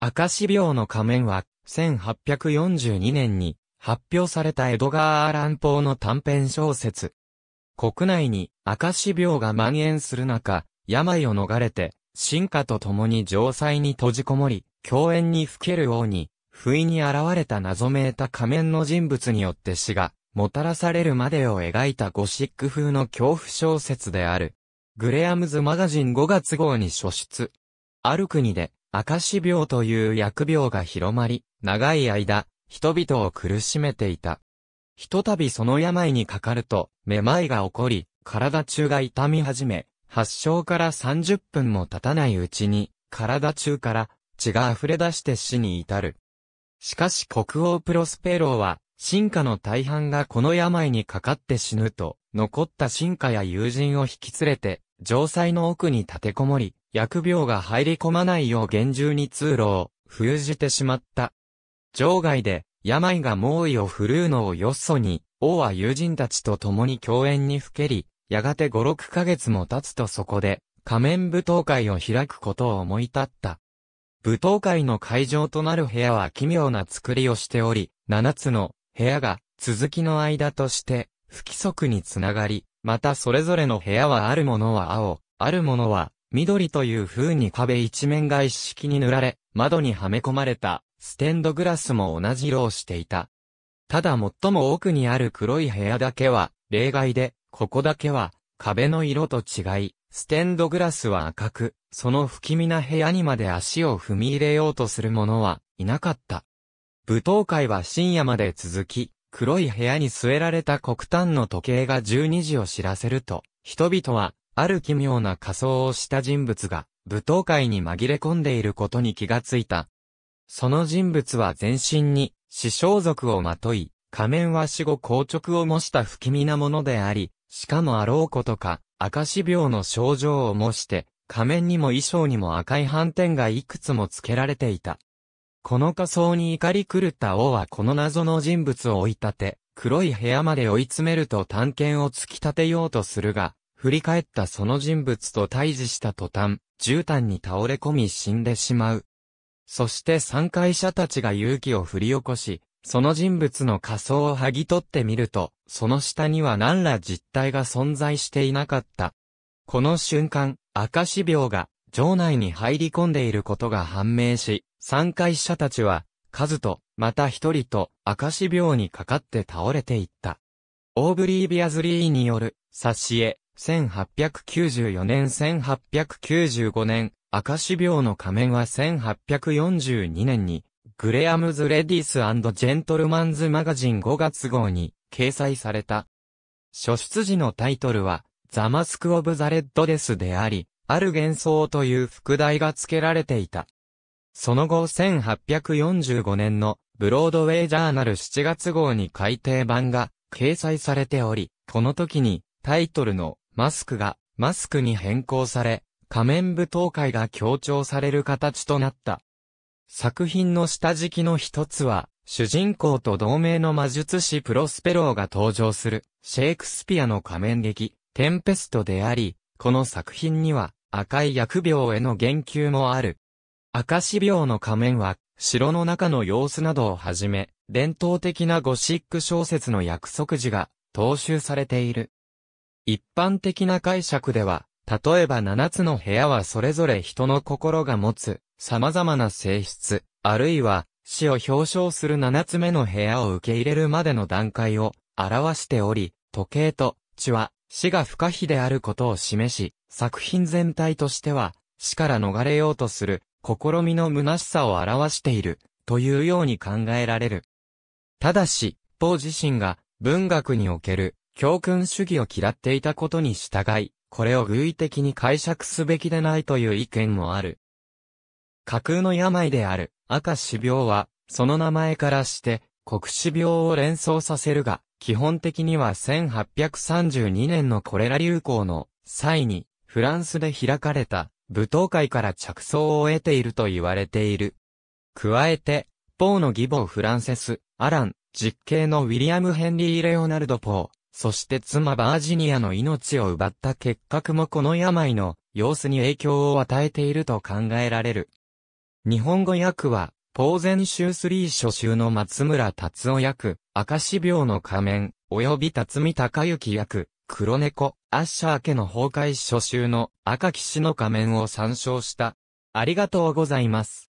赤死病の仮面は、1842年に発表されたエドガー・アランポーの短編小説。国内に赤死病が蔓延する中、病を逃れて、進化と共に城塞に閉じこもり、共演に吹ける王に、不意に現れた謎めいた仮面の人物によって死が、もたらされるまでを描いたゴシック風の恐怖小説である。グレアムズマガジン5月号に初出。ある国で、赤死病という疫病が広まり、長い間、人々を苦しめていた。ひとたびその病にかかると、めまいが起こり、体中が痛み始め、発症から30分も経たないうちに、体中から血が溢れ出して死に至る。しかし国王プロスペローは、進化の大半がこの病にかかって死ぬと、残った進化や友人を引き連れて、城塞の奥に立てこもり、疫病が入り込まないよう厳重に通路を封じてしまった。場外で病が猛威を振るうのをよそに、王は友人たちと共に共演にふけり、やがて五六ヶ月も経つとそこで仮面舞踏会を開くことを思い立った。舞踏会の会場となる部屋は奇妙な作りをしており、七つの部屋が続きの間として不規則につながり、またそれぞれの部屋はあるものは青、あるものは緑という風に壁一面が一式に塗られ、窓にはめ込まれたステンドグラスも同じ色をしていた。ただ最も奥にある黒い部屋だけは例外で、ここだけは壁の色と違い、ステンドグラスは赤く、その不気味な部屋にまで足を踏み入れようとする者はいなかった。舞踏会は深夜まで続き、黒い部屋に据えられた黒炭の時計が12時を知らせると、人々はある奇妙な仮装をした人物が、舞踏会に紛れ込んでいることに気がついた。その人物は全身に、死装束をまとい、仮面は死後硬直を模した不気味なものであり、しかもあろうことか、赤死病の症状を模して、仮面にも衣装にも赤い斑点がいくつも付けられていた。この仮装に怒り狂った王はこの謎の人物を追い立て、黒い部屋まで追い詰めると探検を突き立てようとするが、振り返ったその人物と対峙した途端、絨毯に倒れ込み死んでしまう。そして参会者たちが勇気を振り起こし、その人物の仮装を剥ぎ取ってみると、その下には何ら実体が存在していなかった。この瞬間、赤死病が城内に入り込んでいることが判明し、参会者たちは、数と、また一人と赤死病にかかって倒れていった。オーブリー・ビアズリーによる、挿絵、1894年1895年、赤死病の仮面は1842年に、グレアムズ・レディスジェントルマンズ・マガジン5月号に掲載された。初出時のタイトルは、ザ・マスク・オブ・ザ・レッドデスであり、ある幻想という副題が付けられていた。その後1845年のブロードウェイジャーナル7月号に改訂版が掲載されており、この時にタイトルのマスクがマスクに変更され、仮面舞踏会が強調される形となった。作品の下敷きの一つは、主人公と同名の魔術師プロスペローが登場する、シェイクスピアの仮面劇、テンペストであり、この作品には、赤い疫病への言及もある。赤死病の仮面は、城の中の様子などをはじめ、伝統的なゴシック小説の約束時が踏襲されている。一般的な解釈では、例えば七つの部屋はそれぞれ人の心が持つ様々な性質、あるいは死を表彰する七つ目の部屋を受け入れるまでの段階を表しており、時計と血は死が不可避であることを示し、作品全体としては死から逃れようとする試みの虚しさを表しているというように考えられる。ただし、ポー自身が文学における教訓主義を嫌っていたことに従い、これを偶意的に解釈すべきでないという意見もある。架空の病である赤死病は、その名前からして、黒死病を連想させるが、基本的には1832年のコレラ流行の際に、フランスで開かれた舞踏会から着想を得ていると言われている。加えて、ポーの義母フランセス、アラン、実刑のウィリアム・ヘンリー・レオナルド・ポー、そして妻バージニアの命を奪った結核もこの病の様子に影響を与えていると考えられる。日本語訳は、ポーゼンシュースリー初集の松村達夫役、明石病の仮面、及び辰巳隆之役、黒猫、アッシャー家の崩壊初集の赤騎士の仮面を参照した。ありがとうございます。